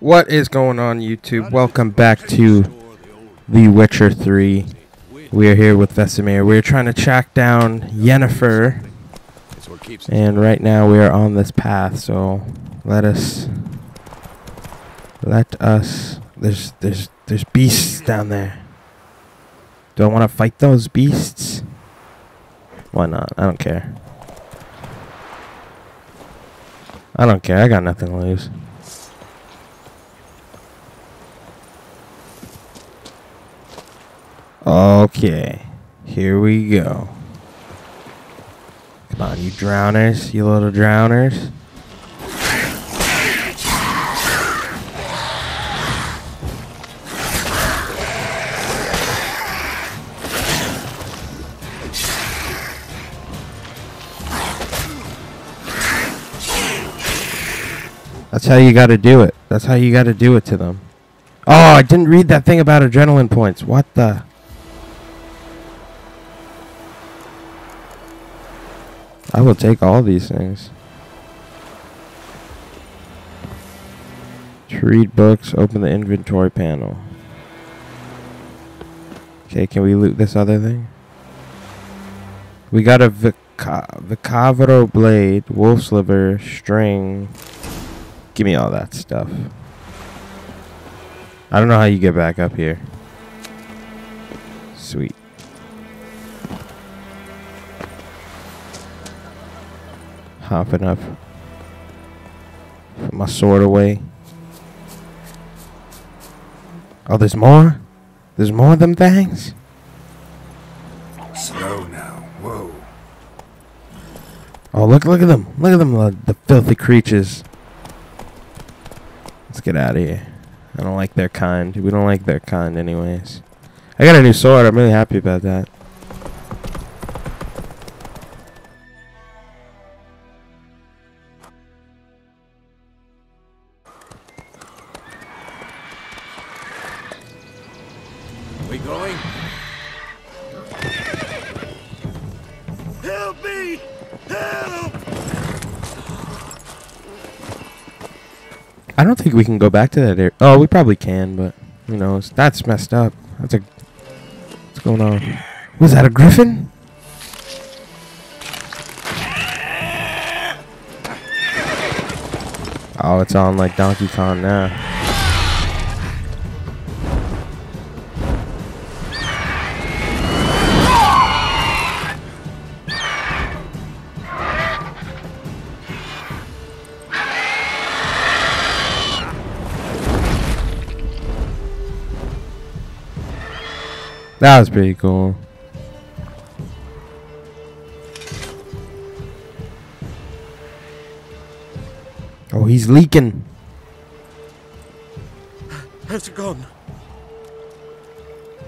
What is going on, YouTube? Welcome back to The Witcher 3. We are here with Vesemir. We're trying to track down Yennefer, and right now we are on this path. So let us, let us. There's there's there's beasts down there. Do I want to fight those beasts? Why not? I don't care. I don't care. I got nothing to lose. Okay, here we go. Come on, you drowners, you little drowners. That's how you gotta do it. That's how you gotta do it to them. Oh, I didn't read that thing about adrenaline points. What the? I will take all these things. To read books, open the inventory panel. Okay, can we loot this other thing? We got a Vica- Vicavero blade, wolf's liver, string. Give me all that stuff. I don't know how you get back up here. Sweet. Hopping up. Put my sword away. Oh, there's more? There's more of them things? slow now. Whoa. Oh, look, look at them. Look at them, the, the filthy creatures. Let's get out of here. I don't like their kind. We don't like their kind anyways. I got a new sword. I'm really happy about that. Help me! Help! I don't think we can go back to that area. Oh, we probably can, but who knows? That's messed up. That's a. What's going on? Was that a griffin? Oh, it's on like Donkey Kong now. That was pretty cool. Oh, he's leaking. How's it gone?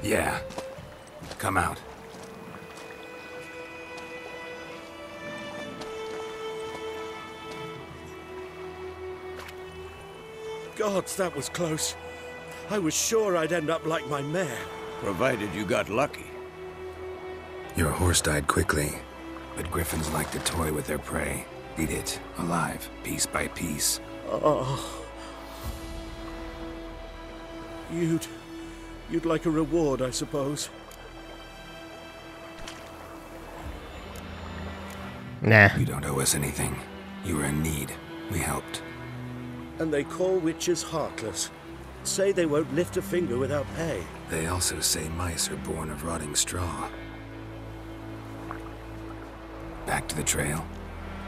Yeah. Come out. Gods, that was close. I was sure I'd end up like my mare. Provided you got lucky. Your horse died quickly, but griffins like to toy with their prey. Eat it, alive, piece by piece. Oh. You'd. You'd like a reward, I suppose. Nah. You don't owe us anything. You were in need. We helped. And they call witchers heartless. Say they won't lift a finger without pay. They also say mice are born of rotting straw. Back to the trail.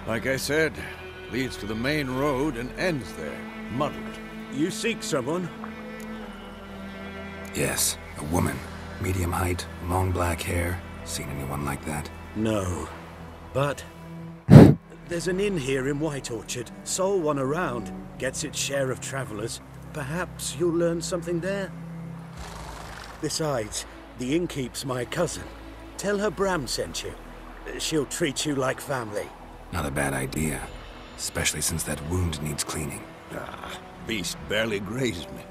Like I said, leads to the main road and ends there, muddled. You seek someone? Yes, a woman. Medium height, long black hair. Seen anyone like that? No. But. There's an inn here in White Orchard. Sole one around. Gets its share of travelers. Perhaps you'll learn something there? Besides, the innkeep's my cousin. Tell her Bram sent you. She'll treat you like family. Not a bad idea. Especially since that wound needs cleaning. Ah, beast barely grazed me.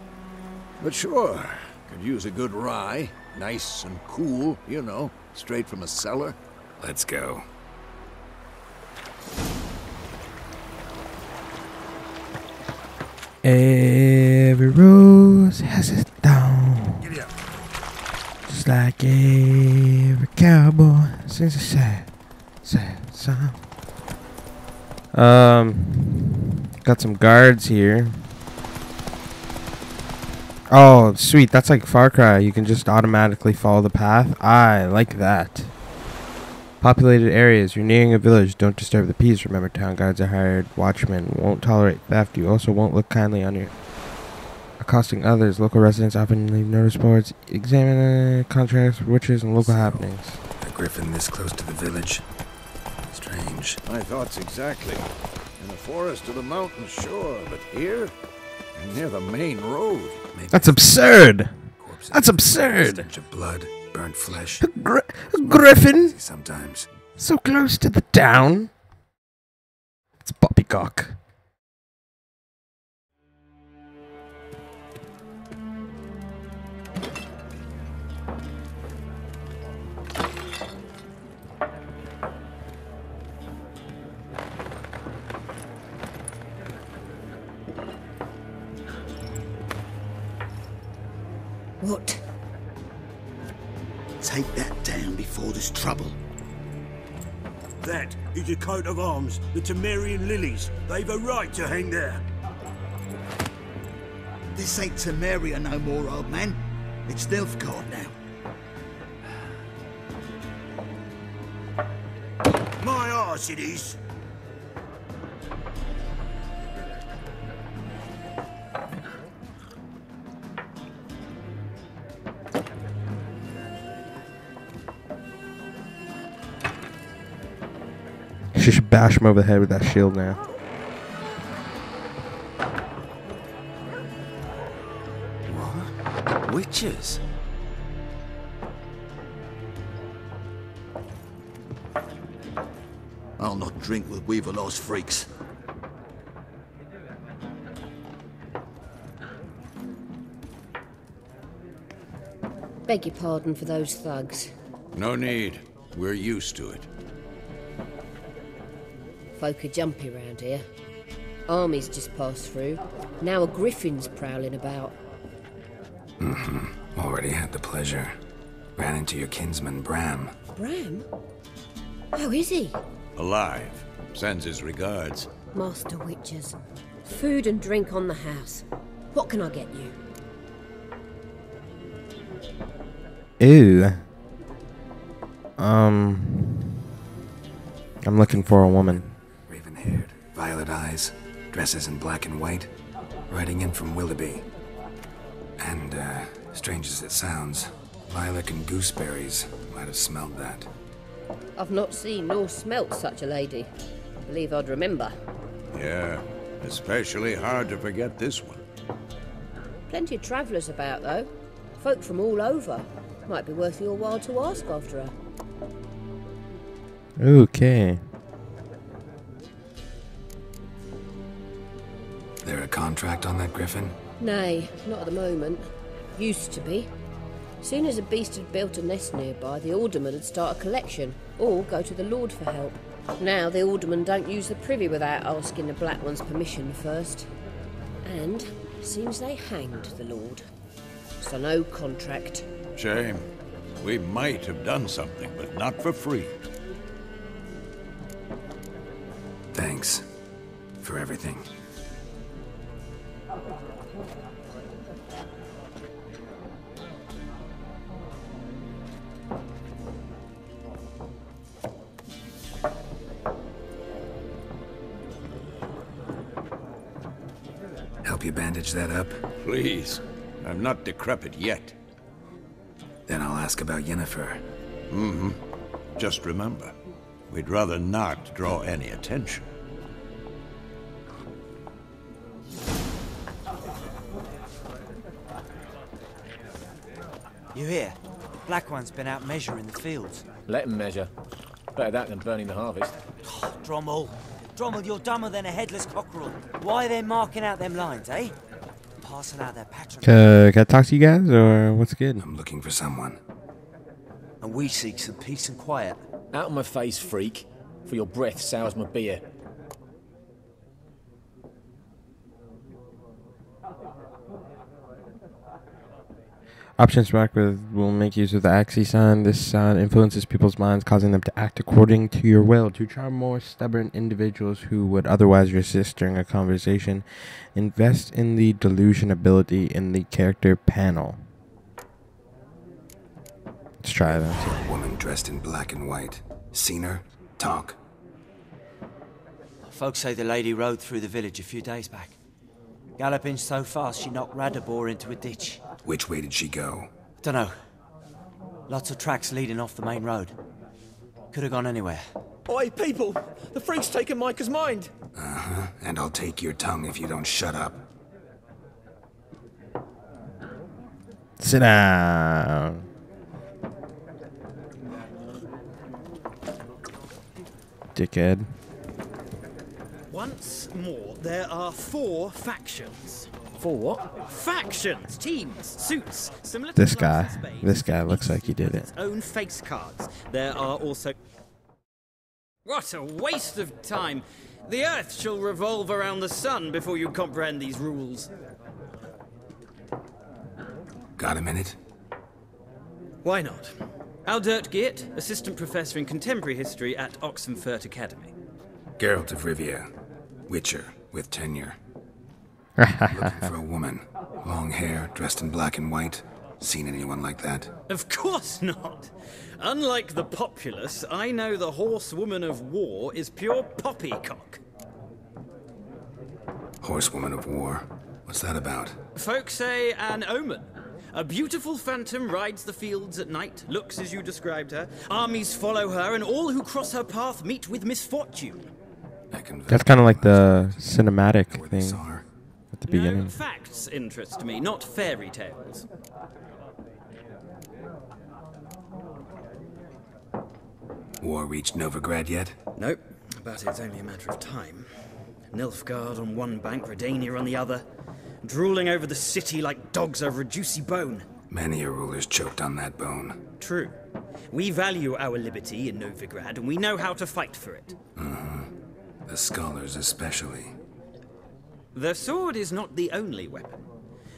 But sure, could use a good rye. Nice and cool, you know, straight from a cellar. Let's go. Every rose has its thorn. Just like every cowboy sings a sad, sad song. Um, got some guards here. Oh, sweet. That's like Far Cry. You can just automatically follow the path. I like that. Populated areas. You're nearing a village. Don't disturb the peace. Remember, town guards are hired. Watchmen won't tolerate theft. You also won't look kindly on your accosting others. Local residents often leave notice boards. Examine contracts, witches, and local So, happenings. A griffin this close to the village. Strange. My thoughts exactly. In the forest or the mountain sure, but here? Near the main road. Maybe That's absurd. That's absurd. Stench of blood, burnt flesh. A, gri- a griffin Sometimes. so close to the town. It's poppycock. What? Take that down before there's trouble. That is a coat of arms, the Temerian lilies. They've a right to hang there. This ain't Temeria no more, old man. It's Nilfgaard now. My arse it is. Bash him over the head with that shield now. Witchers? I'll not drink with Weaverlaw's freaks. Beg your pardon for those thugs. No need. We're used to it. Folk are jumpy round here. Armies just passed through. Now a griffin's prowling about. Mm-hmm. Already had the pleasure. Ran into your kinsman, Bram. Bram? How is he? Alive. Sends his regards. Master Witchers. Food and drink on the house. What can I get you? Ew. Um. I'm looking for a woman. Dresses in black and white, riding in from Willoughby. And, uh, strange as it sounds, lilac and gooseberries might have smelled that. I've not seen nor smelt such a lady. Believe I'd remember. Yeah. Especially hard to forget this one. Plenty of travellers about, though. Folk from all over. Might be worth your while to ask after her. Okay. There a contract on that griffin? Nay, not at the moment. Used to be. Soon as a beast had built a nest nearby, the alderman would start a collection, or go to the lord for help. Now the aldermen don't use the privy without asking the black one's permission first. And seems they hanged the lord. So no contract. Shame. We might have done something, but not for free. Thanks. For everything. Please. I'm not decrepit yet. Then I'll ask about Yennefer. Mhm. Just remember, we'd rather not draw any attention. You hear? Black One's been out measuring the fields. Let him measure. Better that than burning the harvest. Drommel. Drommel, you're dumber than a headless cockerel. Why are they marking out them lines, eh? Passing out their patron. Uh, can I talk to you guys, or what's good? I'm looking for someone. And we seek some peace and quiet. Out of my face, freak. For your breath sours my beer. Options marked with will make use of the Axii sign. This sign influences people's minds, causing them to act according to your will. To charm more stubborn individuals who would otherwise resist during a conversation, invest in the delusion ability in the character panel. Let's try that. Woman dressed in black and white. Seen her? Talk. Folks say the lady rode through the village a few days back. Galloping so fast she knocked Radabor into a ditch. Which way did she go? Dunno. Lots of tracks leading off the main road. Could have gone anywhere. Oi, people! The freak's taken Micah's mind! Uh-huh. And I'll take your tongue if you don't shut up. Sit down. Dickhead. Once more, there are four factions. For what? Factions, teams, suits, similar This clubs guy. in This guy looks like he did it. Own face cards. There are also. What a waste of time! The Earth shall revolve around the sun before you comprehend these rules. Got a minute? Why not? Aldert Geert, assistant professor in contemporary history at Oxenfurt Academy. Geralt of Rivia. Witcher, with tenure. Looking for a woman. Long hair, dressed in black and white. Seen anyone like that? Of course not! Unlike the populace, I know the horsewoman of war is pure poppycock. Horsewoman of war. What's that about? Folks say an omen. A beautiful phantom rides the fields at night, looks as you described her. Armies follow her, and all who cross her path meet with misfortune. That's kind of like the cinematic thing saw her. At the No, beginning. facts interest me, not fairy tales. War reached Novigrad yet? Nope, but it's only a matter of time. Nilfgaard on one bank, Redania on the other, drooling over the city like dogs over a juicy bone. Many a ruler's choked on that bone. True. We value our liberty in Novigrad, and we know how to fight for it. Mm-hmm. The scholars especially. The sword is not the only weapon.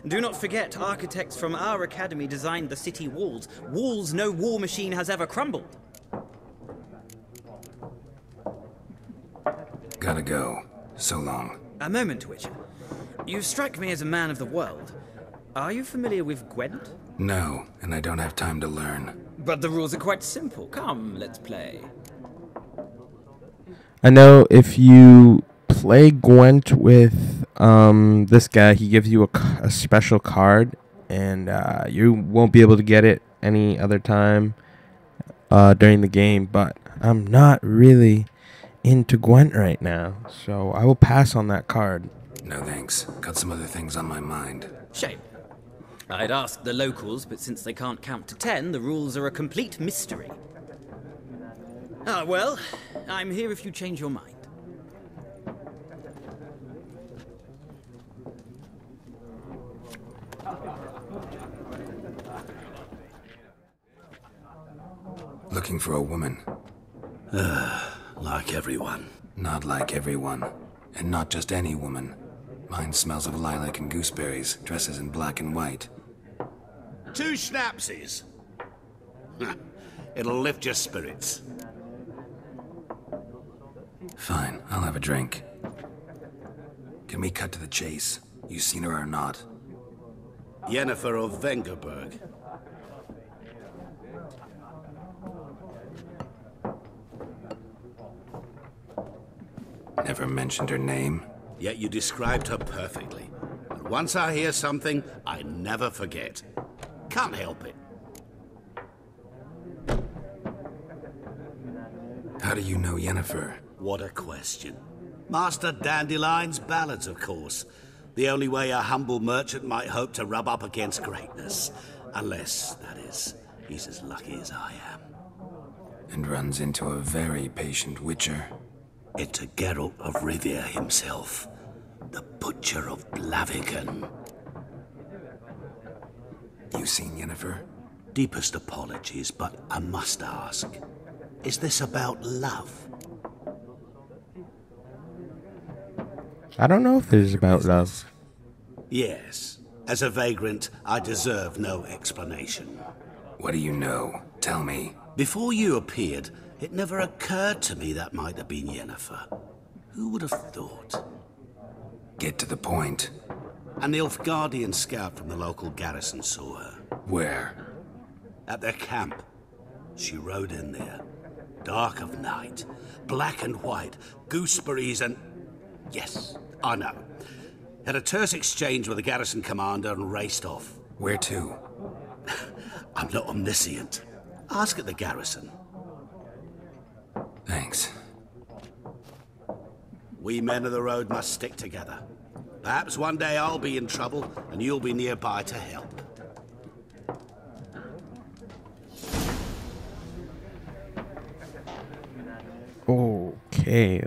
Do not forget, architects from our academy designed the city walls. Walls no war machine has ever crumbled. Gotta go. So long. A moment, Witcher. You strike me as a man of the world. Are you familiar with Gwent? No, and I don't have time to learn. But the rules are quite simple. Come, let's play. I know if you play Gwent with um, this guy, he gives you a special card, and uh, you won't be able to get it any other time uh, during the game. But I'm not really into Gwent right now, so I will pass on that card. No thanks. Got some other things on my mind. Shame. I'd ask the locals, but since they can't count to ten, the rules are a complete mystery. Ah, well, I'm here if you change your mind. Looking for a woman. Like everyone. Not like everyone. And not just any woman. Mine smells of lilac and gooseberries, dresses in black and white. Two schnapsies. It'll lift your spirits. Fine, I'll have a drink. Can we cut to the chase? You seen her or not? Yennefer of Vengerberg. Never mentioned her name. Yet you described her perfectly. And once I hear something, I never forget. Can't help it. How do you know Yennefer? What a question. Master Dandelion's ballads, of course. The only way a humble merchant might hope to rub up against greatness. Unless, that is, he's as lucky as I am. And runs into a very patient witcher. It's a Geralt of Rivia himself. The Butcher of Blaviken. You seen Yennefer? Deepest apologies, but I must ask. Is this about love? I don't know if it is about love. Yes. As a vagrant, I deserve no explanation. What do you know? Tell me. Before you appeared, it never occurred to me that might have been Yennefer. Who would have thought? Get to the point. An Nilfgaardian scout from the local garrison saw her. Where? At their camp. She rode in there. Dark of night. Black and white. Gooseberries and... Yes, I know. Had a terse exchange with the garrison commander and raced off. Where to? I'm not omniscient. Ask at the garrison. Thanks. We men of the road must stick together. Perhaps one day I'll be in trouble and you'll be nearby to help. Okay.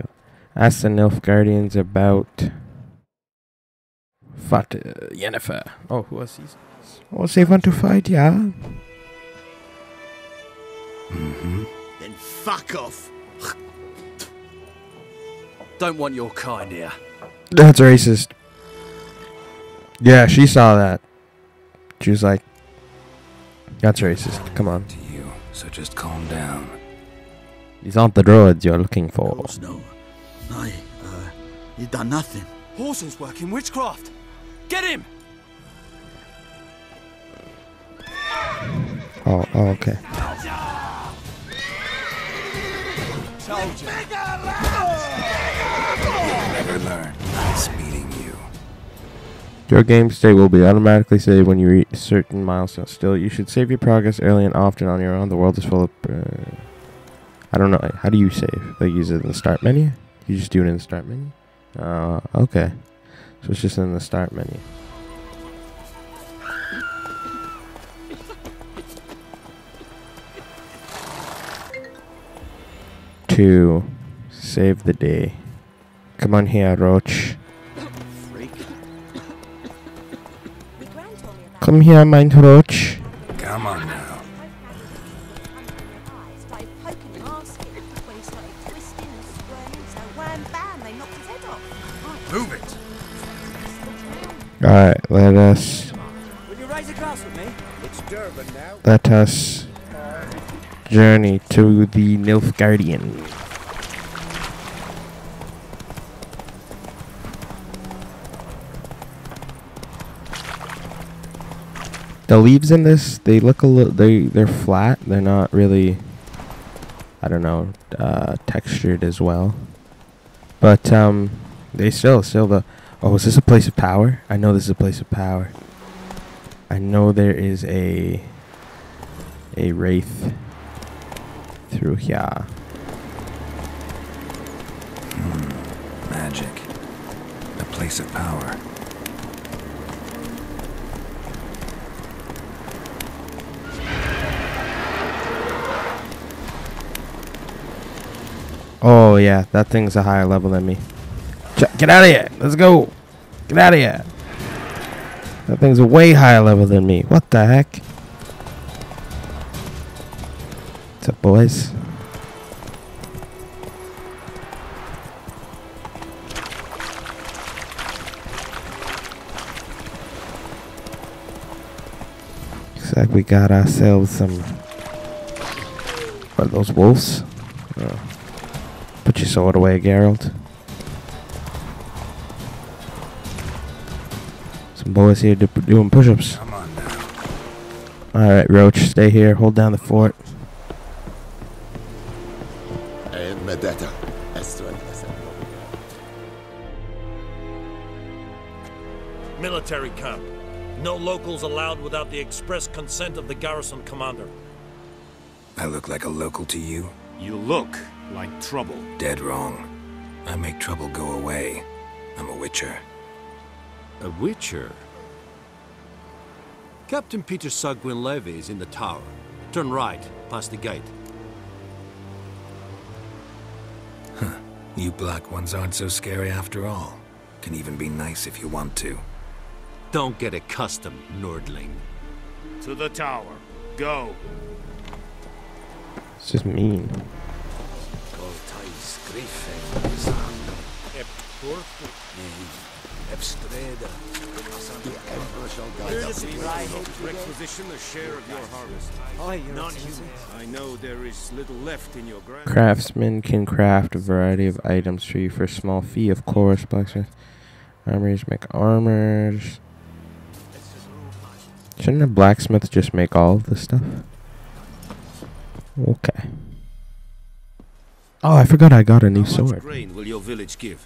Ask the Nilfgaardians about. Fat uh, Yennefer. Oh, who was he? Oh, they want to fight, yeah? Mm-hmm. Then fuck off. Don't want your kind here. That's racist. Yeah, she saw that. She was like, that's racist. Come on. To you, so just calm down. These aren't the droids you're looking for. Of course no. I, uh, you done nothing. Horson's working witchcraft. Get him! Oh, oh okay. Told you. Never learn. Nice meeting you. Your game state will be automatically saved when you reach certain milestones. Still, you should save your progress early and often on your own. The world is full of. Uh, I don't know. How do you save? Like, use it in the start menu? You just do it in the start menu? Uh, okay. So it's just in the start menu. To save the day. Come on here, Roach. Come here, mein Roach. Come on now. Move it. Alright, let us Will you raise a with me? It's Durban now. let us journey to the Nilfgaardian. The leaves in this, they look a little, they, they're flat. They're not really, I don't know, uh, textured as well. But, um, they still, still the, oh, is this a place of power? I know this is a place of power. I know there is a, a wraith through here. Hmm. Magic. A place of power. Oh yeah, that thing's a higher level than me. Ch- get out of here! Let's go! Get out of here! That thing's a way higher level than me. What the heck? What's up, boys? Looks like we got ourselves some. What are those wolves? Oh. Put your sword away, Geralt. Some boys here doing push-ups. Come on now. All right, Roach, stay here. Hold down the fort. Military camp. No locals allowed without the express consent of the garrison commander. I look like a local to you? You look like trouble. Dead wrong. I make trouble go away. I'm a witcher. A witcher? Captain Peter Saar Gwynleve is in the tower. Turn right, past the gate. You black ones aren't so scary after all. Can even be nice if you want to. Don't get accustomed, Nordling. To the tower. Go. It's just mean. Evstreda. The Emperor shall guide us. Requisition a share of your harvest. Oh, Aye, Your I know there is little left in your ground. Craftsmen can craft a variety of items for you for a small fee, of course. Blacksmith armors make armors. Shouldn't a blacksmith just make all of this stuff? Okay. Oh, I forgot I got a new How much sword. grain will your village give?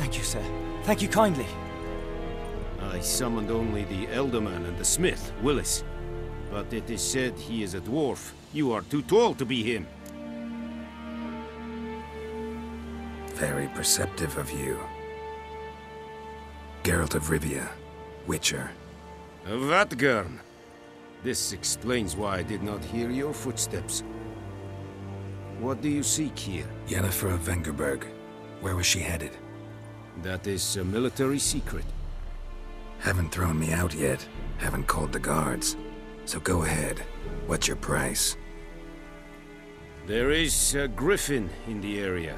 thank you, sir. Thank you kindly. I summoned only the alderman and the smith, Willis. But it is said he is a dwarf. You are too tall to be him. Very perceptive of you. Geralt of Rivia, Witcher. Vatt'ghern. This explains why I did not hear your footsteps. What do you seek here? Yennefer of Vengerberg. Where was she headed? That is a military secret. Haven't thrown me out yet. Haven't called the guards. So go ahead. What's your price? There is a griffin in the area.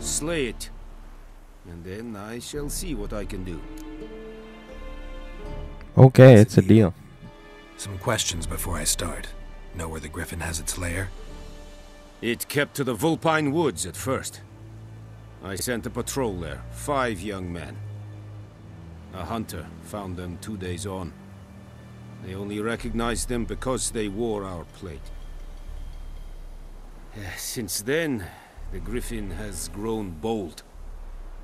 Slay it. And then I shall see what I can do. Okay, it's a deal. Some questions before I start. Know where the griffin has its lair? It kept to the Vulpine Woods at first. I sent a patrol there, five young men. A hunter found them two days on. They only recognized them because they wore our plate. Eh, Since then, the Griffin has grown bold.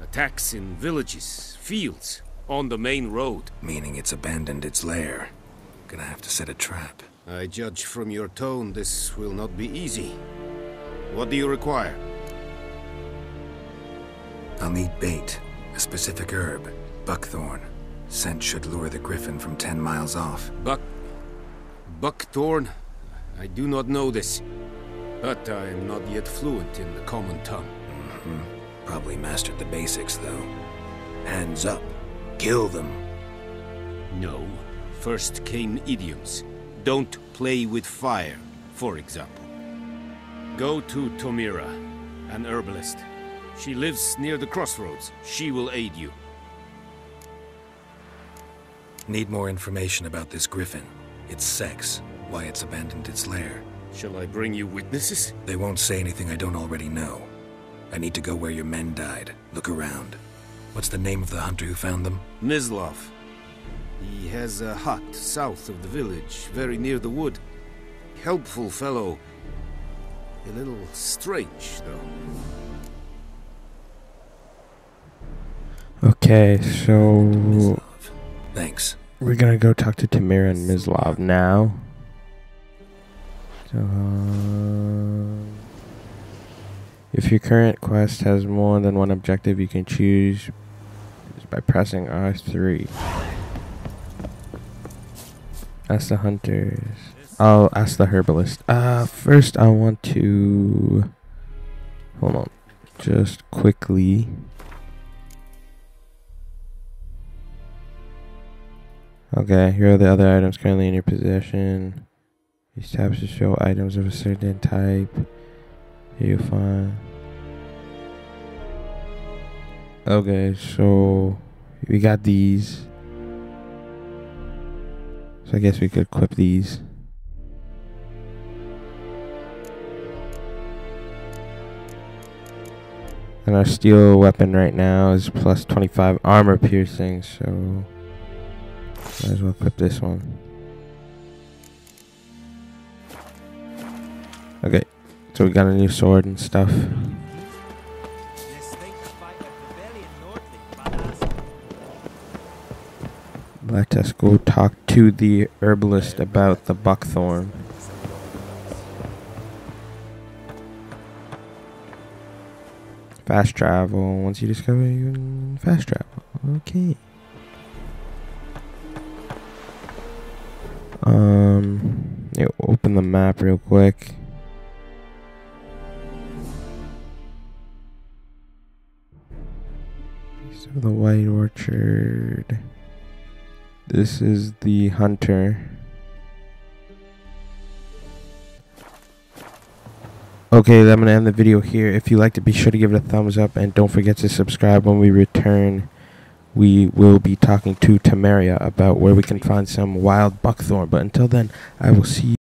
Attacks in villages, fields, on the main road. Meaning it's abandoned its lair. Gonna have to set a trap. I judge from your tone this will not be easy. What do you require? I'll need bait, a specific herb, buckthorn. Scent should lure the griffin from ten miles off. Buck... Buckthorn? I do not know this. But I am not yet fluent in the common tongue. hmm Probably mastered the basics, though. Hands up. Kill them. No. First came idioms. Don't play with fire, for example. Go to Tomira, an herbalist. She lives near the crossroads. She will aid you. Need more information about this griffin. Its sex, why it's abandoned its lair. Shall I bring you witnesses? They won't say anything I don't already know. I need to go where your men died. Look around. What's the name of the hunter who found them? Mislav. He has a hut south of the village, very near the wood. Helpful fellow. A little strange, though. Okay, so Thanks. we're gonna go talk to Tomira and Mislav now. So, um, if your current quest has more than one objective, you can choose by pressing R3. Ask the hunters. I'll ask the herbalist. Uh, first I want to hold on, just quickly. Okay, here are the other items currently in your possession. These tabs to show items of a certain type. Here you find. Okay, so we got these. So I guess we could equip these. And our steel weapon right now is plus 25 armor piercing, so might as well equip this one. Okay, so we got a new sword and stuff. Let us go talk to the herbalist about the buckthorn. Fast travel. Once you discover, you can fast travel. Okay. Um, open the map real quick. Of the White Orchard. This is the hunter. Okay, I'm gonna end the video here. If you liked it, be sure to give it a thumbs up and don't forget to subscribe when we return. We will be talking to Tamaria about where we can find some wild buckthorn. But until then, I will see you.